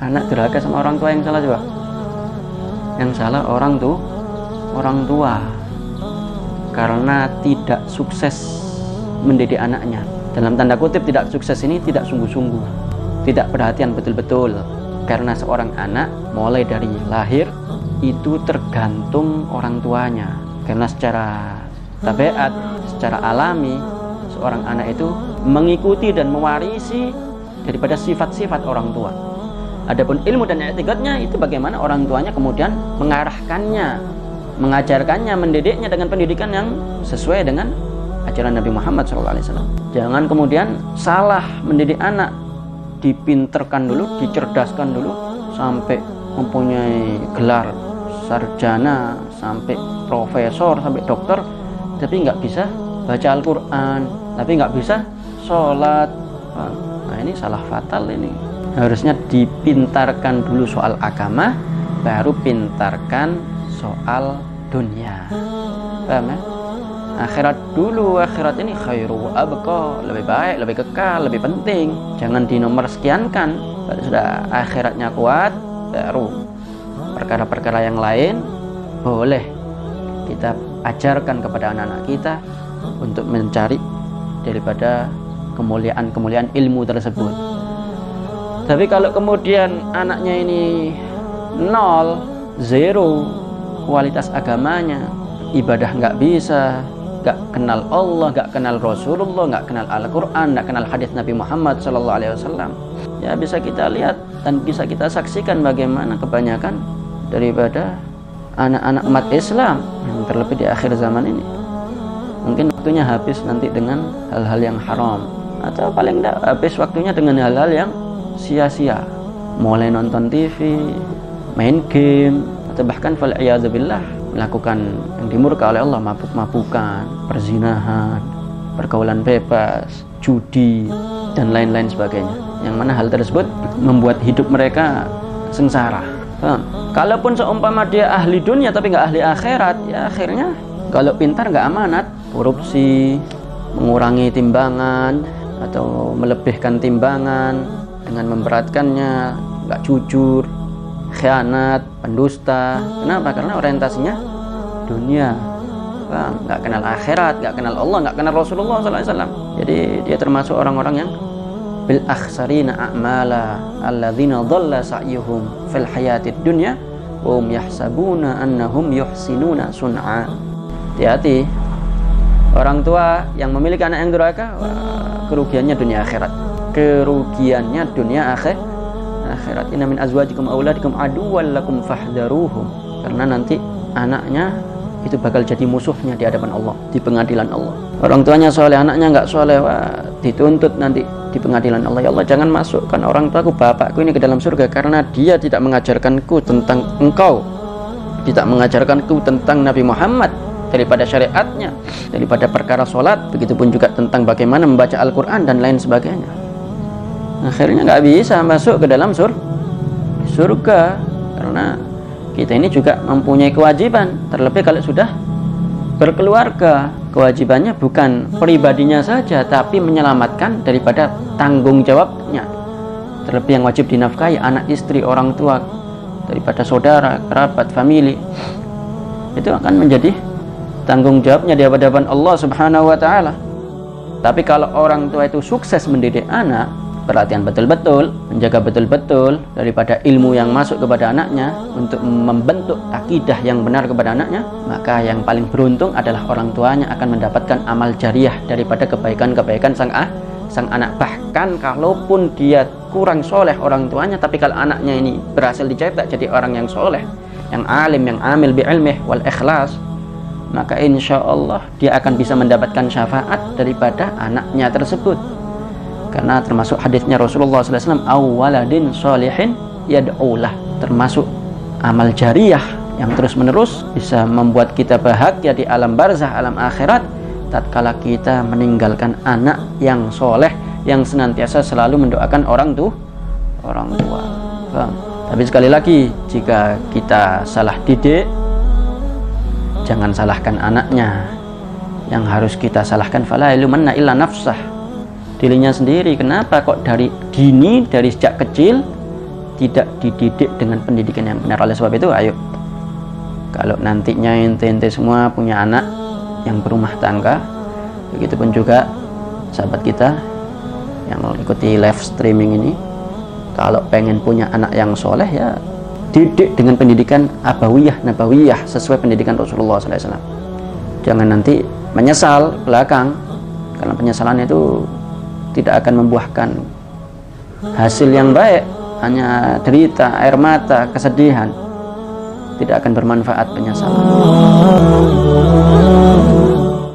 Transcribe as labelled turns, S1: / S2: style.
S1: anak durhaka sama orang tua yang salah coba? Yang salah orang tuh orang tua. Karena tidak sukses mendidik anaknya. Dalam tanda kutip tidak sukses ini tidak sungguh-sungguh. Tidak perhatian betul-betul. Karena seorang anak mulai dari lahir itu tergantung orang tuanya. Karena secara tabiat secara alami seorang anak itu mengikuti dan mewarisi daripada sifat-sifat orang tua Adapun ilmu dan etikatnya itu bagaimana orang tuanya kemudian mengarahkannya, mengajarkannya, mendidiknya dengan pendidikan yang sesuai dengan ajaran Nabi Muhammad SAW. Jangan kemudian salah mendidik anak, dipinterkan dulu, dicerdaskan dulu sampai mempunyai gelar sarjana, sampai profesor, sampai dokter, tapi nggak bisa baca Al-Quran, tapi nggak bisa sholat. Nah ini salah fatal ini harusnya dipintarkan dulu soal agama baru pintarkan soal dunia. Paham ya? Akhirat dulu akhirat ini khairu abqa lebih baik lebih kekal lebih penting. Jangan dinomor sekiankan kalau sudah akhiratnya kuat baru perkara-perkara yang lain boleh kita ajarkan kepada anak-anak kita untuk mencari daripada kemuliaan-kemuliaan ilmu tersebut tapi kalau kemudian anaknya ini nol, zero kualitas agamanya, ibadah nggak bisa, nggak kenal Allah, nggak kenal Rasulullah, nggak kenal Al-Quran, nggak kenal hadis Nabi Muhammad Sallallahu Alaihi Wasallam, ya bisa kita lihat dan bisa kita saksikan bagaimana kebanyakan daripada anak-anak umat Islam yang terlebih di akhir zaman ini. Mungkin waktunya habis nanti dengan hal-hal yang haram. Atau paling tidak habis waktunya dengan hal-hal yang sia-sia. Mulai nonton TV main game atau bahkan billah melakukan yang dimurka oleh Allah mabuk-mabukan perzinahan pergaulan bebas judi dan lain-lain sebagainya. Yang mana hal tersebut membuat hidup mereka sengsara. Kalaupun seumpama dia ahli dunia tapi nggak ahli akhirat ya akhirnya kalau pintar nggak amanat korupsi mengurangi timbangan atau melebihkan timbangan dengan memberatkannya nggak jujur khianat pendusta. Kenapa? Karena orientasinya dunia. Nggak kenal akhirat nggak kenal Allah nggak kenal Rasulullah SAW jadi dia termasuk orang-orang yang bil akhsarina a'mala alladzina dhalla sa'yuhum fil hayatid dunya hum yahsabuna annahum yuhsinuna sun'a. Hati-hati. Orang tua yang memiliki anak yang durhaka kerugiannya dunia akhirat kerugiannya dunia akhir akhirat. Inna min azwajikum auladikum aduwwal lakum fahdharuhum karena nanti anaknya itu bakal jadi musuhnya di hadapan Allah di pengadilan Allah. Orang tuanya soleh anaknya nggak soleh wah, dituntut nanti di pengadilan Allah. Ya Allah jangan masukkan orang tuaku bapakku ini ke dalam surga karena dia tidak mengajarkanku tentang engkau. Tidak mengajarkanku tentang Nabi Muhammad daripada syariatnya daripada perkara sholat begitupun juga tentang bagaimana membaca Al-Quran dan lain sebagainya akhirnya nggak bisa masuk ke dalam sur surga. Karena kita ini juga mempunyai kewajiban. Terlebih kalau sudah berkeluarga kewajibannya bukan pribadinya saja tapi menyelamatkan daripada tanggung jawabnya. Terlebih yang wajib dinafkahi anak istri orang tua daripada saudara kerabat famili. Itu akan menjadi tanggung jawabnya di hadapan Allah Subhanahu wa taala. Tapi kalau orang tua itu sukses mendidik anak perhatian betul-betul, menjaga betul-betul daripada ilmu yang masuk kepada anaknya untuk membentuk akidah yang benar kepada anaknya, maka yang paling beruntung adalah orang tuanya akan mendapatkan amal jariah daripada kebaikan-kebaikan sang ah, sang anak. Bahkan kalaupun dia kurang soleh orang tuanya, tapi kalau anaknya ini berhasil dicetak jadi orang yang soleh, yang alim, yang amil bi ilmih wal ikhlas, maka insya Allah dia akan bisa mendapatkan syafaat daripada anaknya tersebut karena termasuk hadisnya Rasulullah SAW awaladin solihin yad'ulah. Termasuk amal jariah yang terus menerus bisa membuat kita bahagia di alam barzah alam akhirat. Tatkala kita meninggalkan anak yang soleh yang senantiasa selalu mendoakan orang tuh orang tua. Bang. tapi sekali lagi jika kita salah didik jangan salahkan anaknya. Yang harus kita salahkan fala ilumanna illa nafsah dirinya sendiri. Kenapa kok dari dini dari sejak kecil tidak dididik dengan pendidikan yang benar? Oleh sebab itu ayo. Kalau nantinya ente-ente semua punya anak yang berumah tangga begitupun juga sahabat kita yang mengikuti live streaming ini kalau pengen punya anak yang soleh ya didik dengan pendidikan abawiyah nabawiyah sesuai pendidikan Rasulullah SAW jangan nanti menyesal belakang karena penyesalan itu tidak akan membuahkan hasil yang baik hanya derita, air mata, kesedihan tidak akan bermanfaat penyesalan